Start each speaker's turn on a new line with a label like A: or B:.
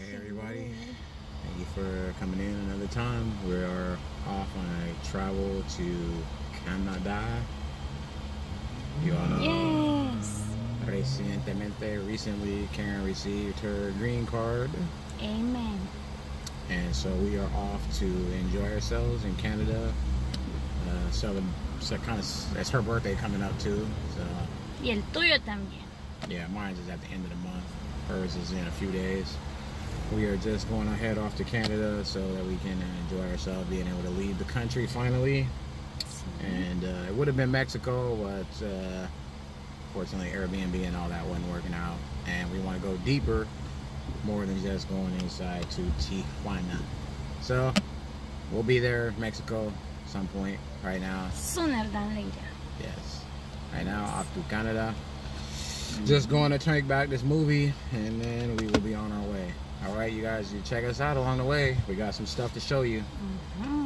A: Hey everybody, thank you for coming in another time. We are off on a travel to Canada. You all know
B: Yes.
A: recientemente, recently Karen received her green card.
B: Amen.
A: And so we are off to enjoy ourselves in Canada. Uh, so, so kind of, it's her birthday coming up too. So
B: Y el tuyo también.
A: Yeah, mine's is at the end of the month. Hers is in a few days. We are just going ahead off to Canada so that we can enjoy ourselves being able to leave the country finally. And uh, it would have been Mexico, but uh, fortunately Airbnb and all that wasn't working out. And we want to go deeper, more than just going inside to Tijuana. So we'll be there, Mexico, some point right now.
B: Sooner than later.
A: Yes. Right now, off to Canada. Just going to take back this movie, and then we will be on our way. All right, you guys, you check us out along the way. We got some stuff to show you.
B: Mhm.